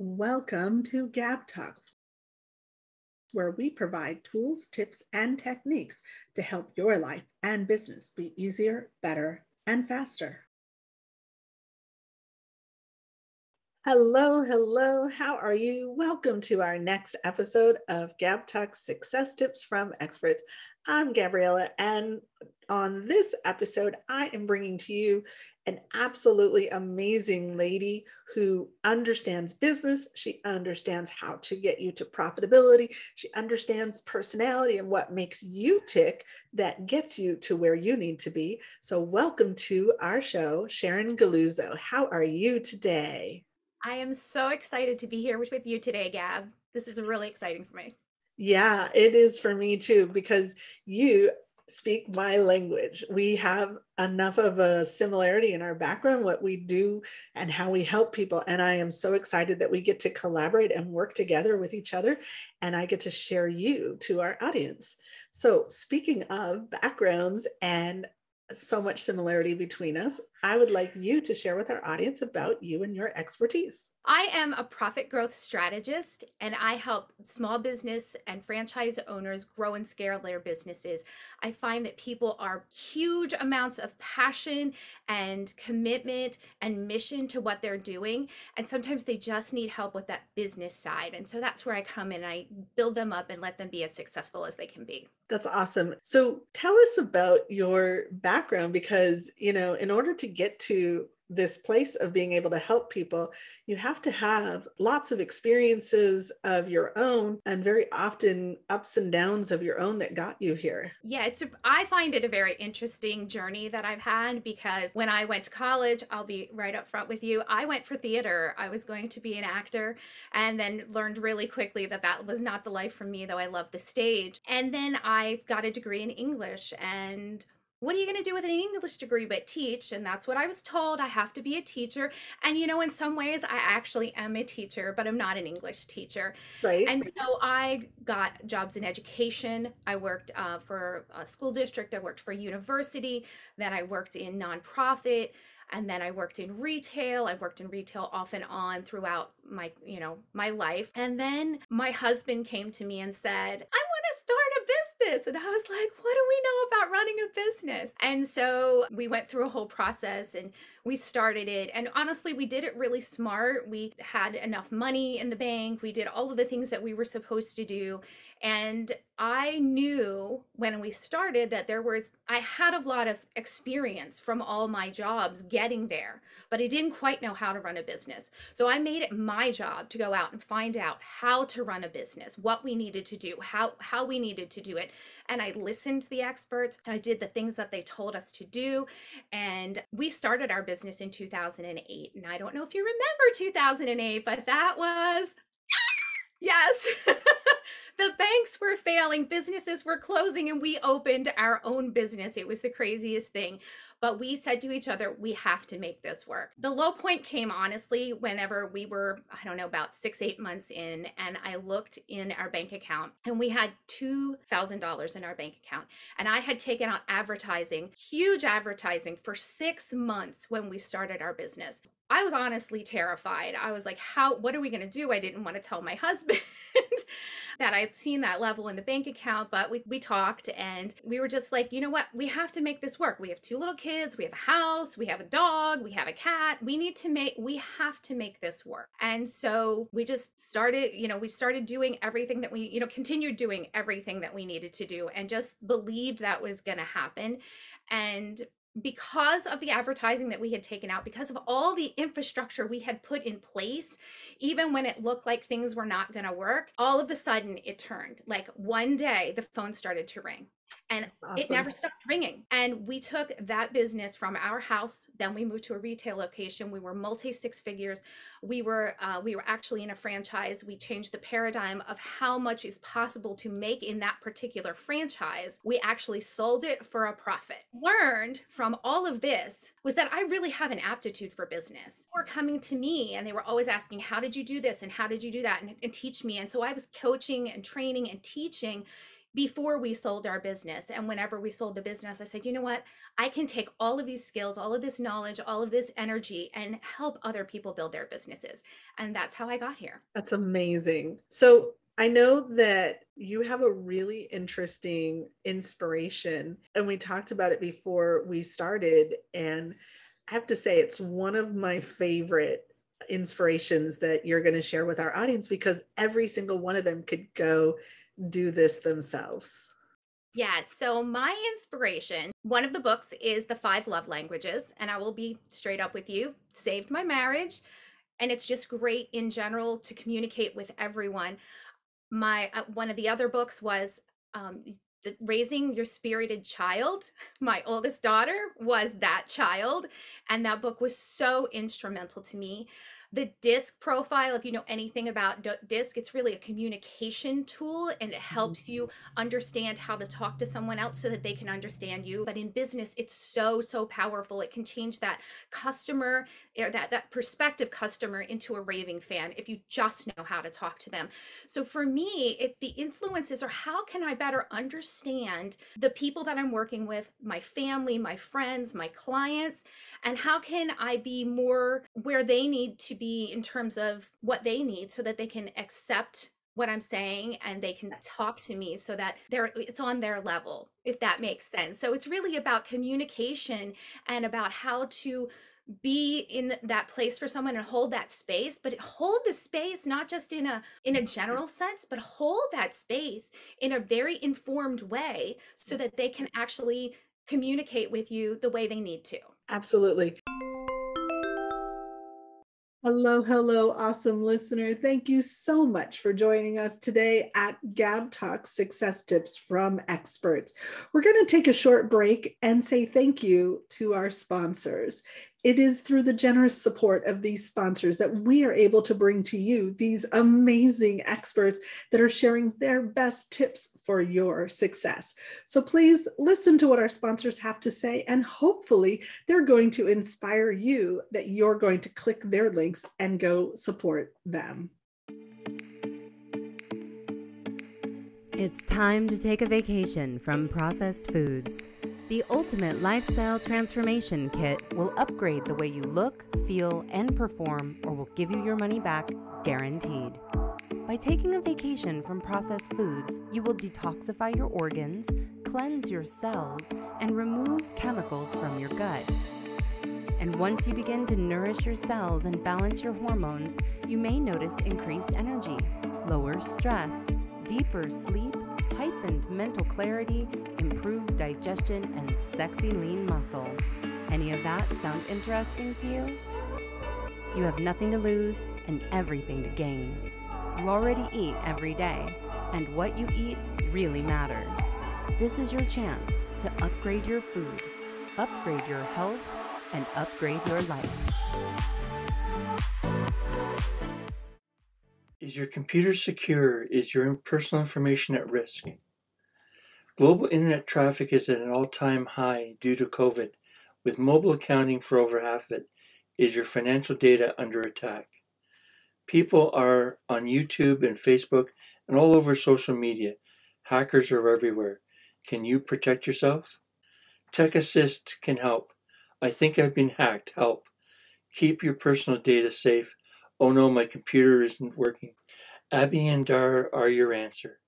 Welcome to Gab Talk, where we provide tools, tips, and techniques to help your life and business be easier, better, and faster. Hello, hello. How are you? Welcome to our next episode of Gab Talk Success Tips from Experts. I'm Gabriella, and on this episode, I am bringing to you an absolutely amazing lady who understands business. She understands how to get you to profitability. She understands personality and what makes you tick that gets you to where you need to be. So, welcome to our show, Sharon Galluzzo. How are you today? I am so excited to be here with you today, Gab. This is really exciting for me. Yeah, it is for me too, because you speak my language. We have enough of a similarity in our background, what we do and how we help people. And I am so excited that we get to collaborate and work together with each other. And I get to share you to our audience. So, speaking of backgrounds and so much similarity between us. I would like you to share with our audience about you and your expertise. I am a profit growth strategist and I help small business and franchise owners grow and scale their businesses. I find that people are huge amounts of passion and commitment and mission to what they're doing. And sometimes they just need help with that business side. And so that's where I come in. I build them up and let them be as successful as they can be. That's awesome. So tell us about your background because, you know, in order to get to this place of being able to help people, you have to have lots of experiences of your own and very often ups and downs of your own that got you here. Yeah, it's a, I find it a very interesting journey that I've had because when I went to college, I'll be right up front with you, I went for theater. I was going to be an actor and then learned really quickly that that was not the life for me though I love the stage. And then I got a degree in English and what are you going to do with an English degree but teach? And that's what I was told. I have to be a teacher. And you know, in some ways, I actually am a teacher, but I'm not an English teacher. Right. And so I got jobs in education. I worked uh, for a school district. I worked for a university. Then I worked in nonprofit and then I worked in retail. I worked in retail off and on throughout my, you know, my life. And then my husband came to me and said, "I want to start a business." And I was like, "What do we know about running a business?" And so we went through a whole process and we started it. And honestly, we did it really smart. We had enough money in the bank. We did all of the things that we were supposed to do. And I knew when we started that there was, I had a lot of experience from all my jobs getting there, but I didn't quite know how to run a business. So I made it my job to go out and find out how to run a business, what we needed to do, how, how we needed to do it. And I listened to the experts. I did the things that they told us to do. And we started our business in 2008. And I don't know if you remember 2008, but that was Yes. the banks were failing, businesses were closing, and we opened our own business. It was the craziest thing. But we said to each other, we have to make this work. The low point came honestly whenever we were, I don't know, about six, eight months in, and I looked in our bank account and we had $2,000 in our bank account. And I had taken out advertising, huge advertising for six months when we started our business. I was honestly terrified. I was like, how, what are we going to do? I didn't want to tell my husband that I'd seen that level in the bank account, but we, we talked and we were just like, you know what? We have to make this work. We have two little kids, we have a house, we have a dog, we have a cat. We need to make, we have to make this work. And so we just started, you know, we started doing everything that we, you know, continued doing everything that we needed to do and just believed that was going to happen. And because of the advertising that we had taken out, because of all the infrastructure we had put in place, even when it looked like things were not going to work, all of a sudden it turned. Like one day the phone started to ring and awesome. it never stopped ringing. And we took that business from our house then we moved to a retail location. We were multi six figures. We were uh, we were actually in a franchise. We changed the paradigm of how much is possible to make in that particular franchise. We actually sold it for a profit. Learned from all of this was that i really have an aptitude for business. Were coming to me and they were always asking how did you do this? And how did you do that? And, and teach me. And so i was coaching and training and teaching before we sold our business. And whenever we sold the business, I said, you know what? I can take all of these skills, all of this knowledge, all of this energy and help other people build their businesses. And that's how I got here. That's amazing. So I know that you have a really interesting inspiration, and we talked about it before we started. And I have to say, it's one of my favorite inspirations that you're going to share with our audience because every single one of them could go do this themselves. Yeah, so my inspiration, one of the books is The Five Love Languages, and I will be straight up with you, saved my marriage, and it's just great in general to communicate with everyone. My uh, one of the other books was um, the, Raising Your Spirited Child. My oldest daughter was that child, and that book was so instrumental to me the DISC profile if you know anything about DISC it's really a communication tool and it mm-hmm. helps you understand how to talk to someone else so that they can understand you but in business it's so so powerful it can change that customer that that prospective customer into a raving fan if you just know how to talk to them so for me it the influences are how can i better understand the people that i'm working with my family my friends my clients and how can i be more where they need to be in terms of what they need so that they can accept what I'm saying and they can talk to me so that they're it's on their level if that makes sense. So it's really about communication and about how to be in that place for someone and hold that space but hold the space not just in a in a mm-hmm. general sense but hold that space in a very informed way so that they can actually communicate with you the way they need to absolutely Hello, hello, awesome listener. Thank you so much for joining us today at Gab Talk Success Tips from Experts. We're going to take a short break and say thank you to our sponsors. It is through the generous support of these sponsors that we are able to bring to you these amazing experts that are sharing their best tips for your success. So please listen to what our sponsors have to say, and hopefully, they're going to inspire you that you're going to click their links and go support them. It's time to take a vacation from processed foods. The Ultimate Lifestyle Transformation Kit will upgrade the way you look, feel, and perform, or will give you your money back guaranteed. By taking a vacation from processed foods, you will detoxify your organs, cleanse your cells, and remove chemicals from your gut. And once you begin to nourish your cells and balance your hormones, you may notice increased energy, lower stress, deeper sleep, heightened mental clarity, improved digestion, and sexy lean muscle. Any of that sound interesting to you? You have nothing to lose and everything to gain. You already eat every day, and what you eat really matters. This is your chance to upgrade your food, upgrade your health, and upgrade your life. Is your computer secure? Is your personal information at risk? Global internet traffic is at an all time high due to COVID, with mobile accounting for over half of it. Is your financial data under attack? People are on YouTube and Facebook and all over social media. Hackers are everywhere. Can you protect yourself? Tech Assist can help. I think I've been hacked. Help. Keep your personal data safe Oh no, my computer isn't working. Abby and Dar are your answer.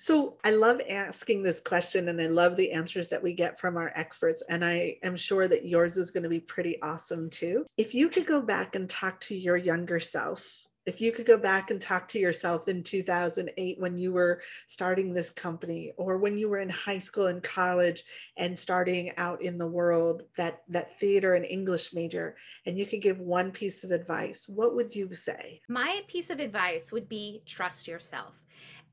So I love asking this question and I love the answers that we get from our experts. And I am sure that yours is going to be pretty awesome too. If you could go back and talk to your younger self, if you could go back and talk to yourself in 2008 when you were starting this company or when you were in high school and college and starting out in the world that that theater and english major and you could give one piece of advice what would you say? My piece of advice would be trust yourself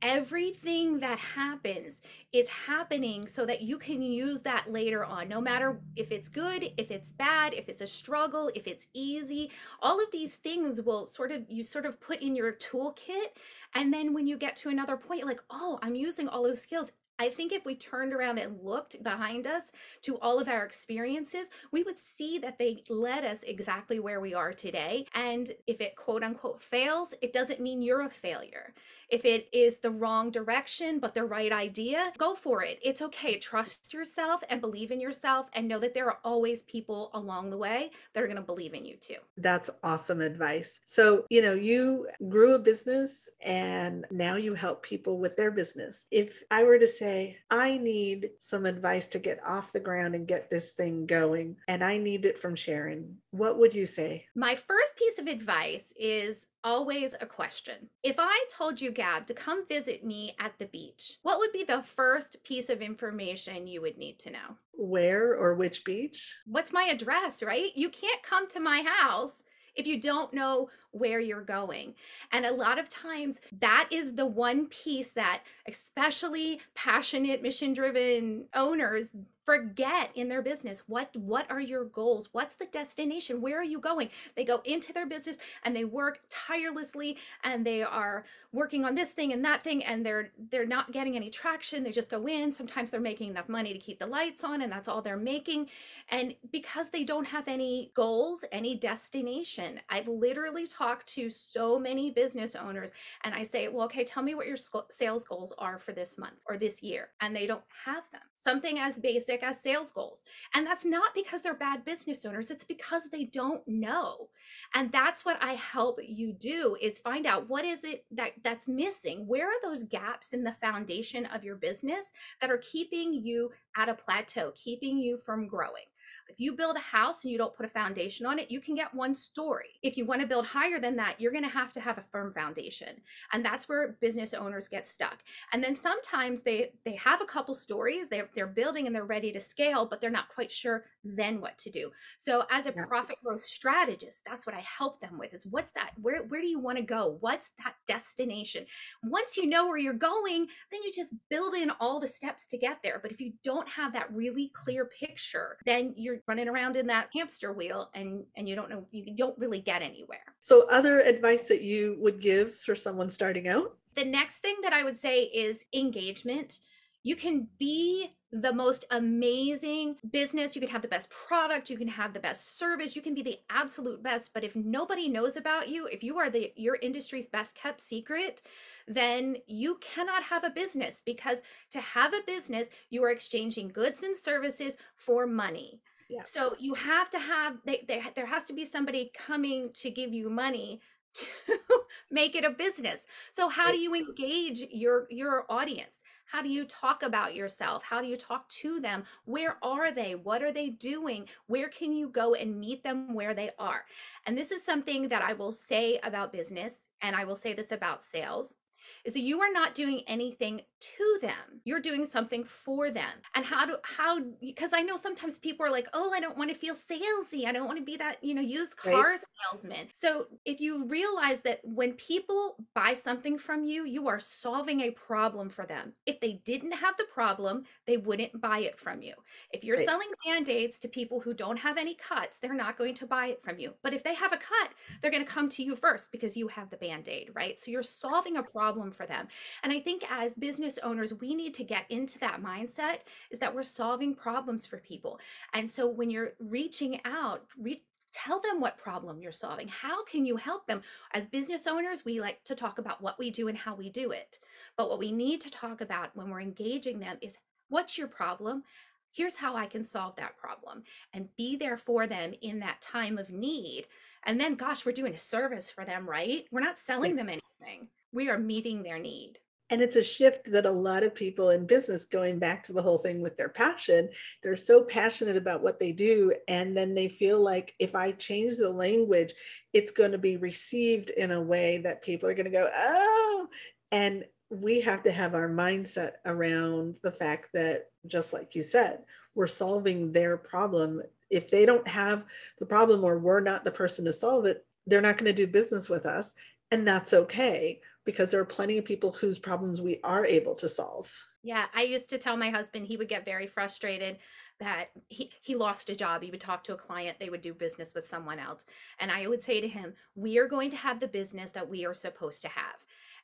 everything that happens is happening so that you can use that later on. No matter if it's good if it's bad if it's a struggle if it's easy all of these things will sort of you sort of put in your toolkit. And then when you get to another point like oh i'm using all those skills I think if we turned around and looked behind us to all of our experiences, we would see that they led us exactly where we are today. And if it quote unquote fails, it doesn't mean you're a failure. If it is the wrong direction, but the right idea, go for it. It's okay. Trust yourself and believe in yourself and know that there are always people along the way that are going to believe in you too. That's awesome advice. So, you know, you grew a business and now you help people with their business. If I were to say, I need some advice to get off the ground and get this thing going, and I need it from Sharon, what would you say? My first piece of advice is always a question. If I told you, Gab, to come visit me at the beach, what would be the first piece of information you would need to know? Where or which beach? What's my address, right? You can't come to my house if you don't know where you're going. And a lot of times, that is the one piece that, especially passionate, mission driven owners, forget in their business what what are your goals? What's the destination? Where are you going? They go into their business and they work tirelessly and they are working on this thing and that thing and they're they're not getting any traction. They just go in. Sometimes they're making enough money to keep the lights on and that's all they're making. And because they don't have any goals any destination i've literally talked to so many business owners and i say well okay tell me what your sales goals are for this month or this year. And they don't have them. Something as basic as sales goals. And that's not because they're bad business owners, it's because they don't know. And that's what I help you do is find out what is it that that's missing? Where are those gaps in the foundation of your business that are keeping you at a plateau, keeping you from growing? If you build a house and you don't put a foundation on it, you can get one story. If you want to build higher than that, you're going to have to have a firm foundation. And that's where business owners get stuck. And then sometimes they they have a couple stories, they're they're building and they're ready to scale, but they're not quite sure then what to do. So as a yeah. profit growth strategist, that's what I help them with is what's that? Where where do you want to go? What's that destination? Once you know where you're going, then you just build in all the steps to get there. But if you don't have that really clear picture, then you're running around in that hamster wheel and and you don't know you don't really get anywhere. So other advice that you would give for someone starting out? The next thing that i would say is engagement you can be the most amazing business. You can have the best product. You can have the best service. You can be the absolute best. But if nobody knows about you, if you are the your industry's best kept secret, then you cannot have a business because to have a business, you are exchanging goods and services for money. Yeah. So you have to have they, they, there has to be somebody coming to give you money to make it a business. So how do you engage your your audience? How do you talk about yourself? How do you talk to them? Where are they? What are they doing? Where can you go and meet them where they are? And this is something that I will say about business and I will say this about sales is that you are not doing anything to them. You're doing something for them. And how do how because I know sometimes people are like, "Oh, I don't want to feel salesy. I don't want to be that, you know, used car right. salesman." So, if you realize that when people buy something from you, you are solving a problem for them. If they didn't have the problem, they wouldn't buy it from you. If you're right. selling band-aids to people who don't have any cuts, they're not going to buy it from you. But if they have a cut, they're going to come to you first because you have the band-aid, right? So you're solving a problem for them. And I think as business owners, we need to get into that mindset is that we're solving problems for people. And so when you're reaching out, re- tell them what problem you're solving. How can you help them? As business owners, we like to talk about what we do and how we do it. But what we need to talk about when we're engaging them is what's your problem? Here's how I can solve that problem and be there for them in that time of need. And then, gosh, we're doing a service for them, right? We're not selling them anything we are meeting their need. And it's a shift that a lot of people in business, going back to the whole thing with their passion, they're so passionate about what they do. And then they feel like if I change the language, it's going to be received in a way that people are going to go, oh. And we have to have our mindset around the fact that, just like you said, we're solving their problem. If they don't have the problem or we're not the person to solve it, they're not going to do business with us. And that's okay because there are plenty of people whose problems we are able to solve. Yeah, I used to tell my husband he would get very frustrated that he, he lost a job. He would talk to a client, they would do business with someone else. And I would say to him, We are going to have the business that we are supposed to have.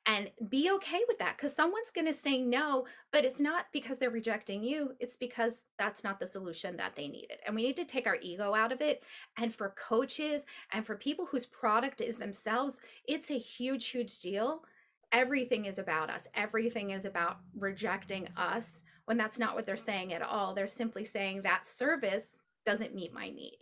and be okay with that because someone's going to say no but it's not because they're rejecting you it's because that's not the solution that they needed and we need to take our ego out of it and for coaches and for people whose product is themselves it's a huge huge deal everything is about us everything is about rejecting us when that's not what they're saying at all they're simply saying that service doesn't meet my need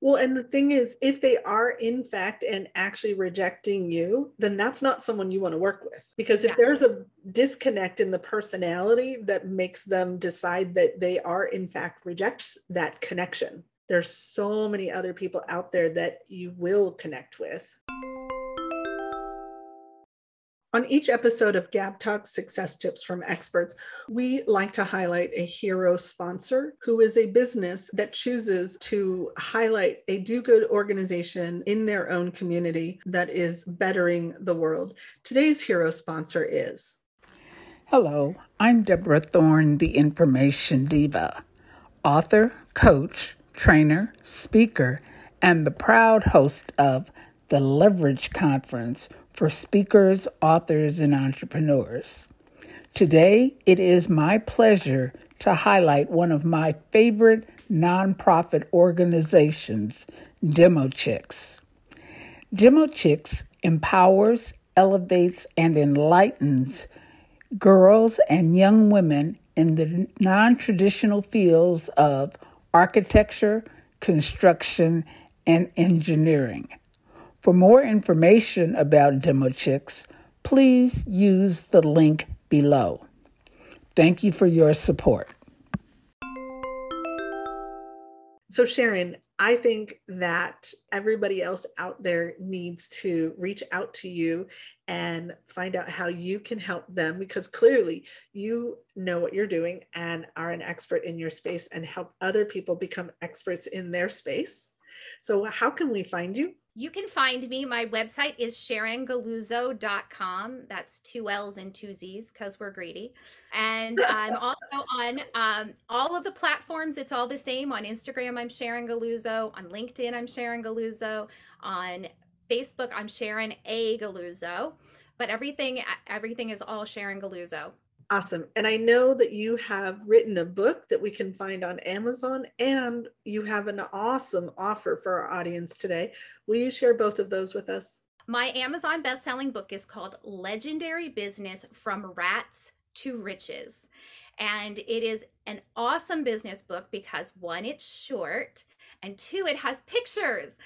well, and the thing is, if they are in fact and actually rejecting you, then that's not someone you want to work with. Because if yeah. there's a disconnect in the personality that makes them decide that they are in fact rejects that connection, there's so many other people out there that you will connect with. On each episode of Gab Talk Success Tips from Experts, we like to highlight a hero sponsor who is a business that chooses to highlight a do good organization in their own community that is bettering the world. Today's hero sponsor is. Hello, I'm Deborah Thorne, the Information Diva, author, coach, trainer, speaker, and the proud host of the Leverage Conference for speakers, authors, and entrepreneurs. Today, it is my pleasure to highlight one of my favorite nonprofit organizations, Demo Chicks. Demo Chicks empowers, elevates, and enlightens girls and young women in the non traditional fields of architecture, construction, and engineering. For more information about Demo Chicks, please use the link below. Thank you for your support. So, Sharon, I think that everybody else out there needs to reach out to you and find out how you can help them because clearly you know what you're doing and are an expert in your space and help other people become experts in their space. So, how can we find you? You can find me. My website is SharonGalluzzo.com. That's two L's and two Z's because we're greedy. And I'm also on um, all of the platforms. It's all the same. On Instagram, I'm Sharon Galluzzo. On LinkedIn, I'm Sharon Galluzzo. On Facebook, I'm Sharon A. Galluzzo. But everything, everything is all Sharon Galluzzo. Awesome. And I know that you have written a book that we can find on Amazon, and you have an awesome offer for our audience today. Will you share both of those with us? My Amazon best-selling book is called Legendary Business from Rats to Riches. And it is an awesome business book because one, it's short, and two, it has pictures.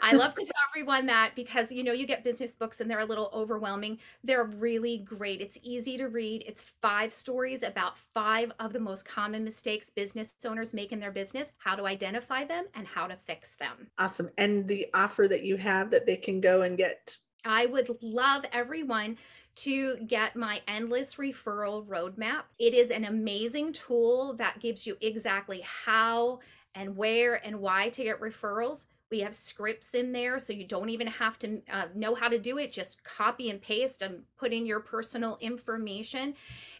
I love to tell everyone that because you know you get business books and they're a little overwhelming. They're really great. It's easy to read. It's five stories about five of the most common mistakes business owners make in their business, how to identify them and how to fix them. Awesome. And the offer that you have that they can go and get I would love everyone to get my endless referral roadmap. It is an amazing tool that gives you exactly how and where and why to get referrals. We have scripts in there, so you don't even have to uh, know how to do it. Just copy and paste and put in your personal information.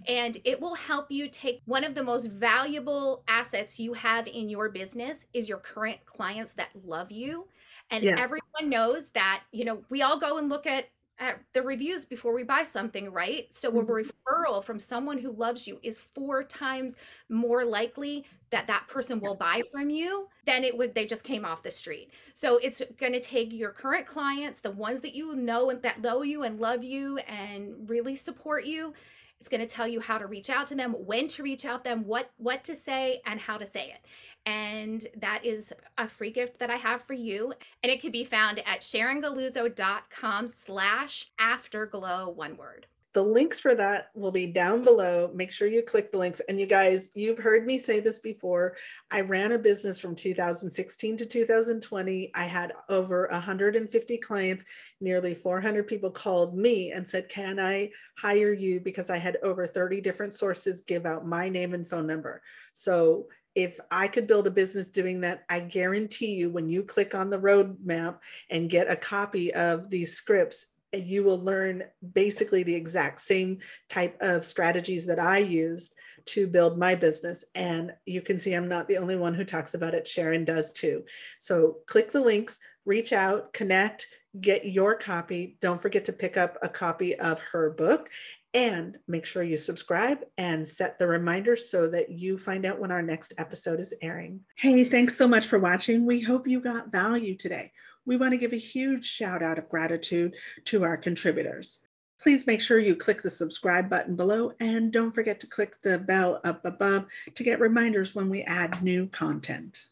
And it will help you take one of the most valuable assets you have in your business is your current clients that love you. And yes. everyone knows that, you know, we all go and look at at the reviews before we buy something, right? So a mm-hmm. referral from someone who loves you is four times more likely that that person will buy from you than it would they just came off the street. So it's going to take your current clients, the ones that you know and that know you and love you and really support you. It's going to tell you how to reach out to them, when to reach out them, what what to say and how to say it and that is a free gift that I have for you. And it can be found at sharongalluzzo.com slash afterglow, one word. The links for that will be down below. Make sure you click the links. And you guys, you've heard me say this before. I ran a business from 2016 to 2020. I had over 150 clients. Nearly 400 people called me and said, Can I hire you? Because I had over 30 different sources give out my name and phone number. So if I could build a business doing that, I guarantee you when you click on the roadmap and get a copy of these scripts, you will learn basically the exact same type of strategies that I used to build my business. And you can see I'm not the only one who talks about it. Sharon does too. So click the links, reach out, connect, get your copy. Don't forget to pick up a copy of her book and make sure you subscribe and set the reminders so that you find out when our next episode is airing. Hey, thanks so much for watching. We hope you got value today. We want to give a huge shout out of gratitude to our contributors. Please make sure you click the subscribe button below and don't forget to click the bell up above to get reminders when we add new content.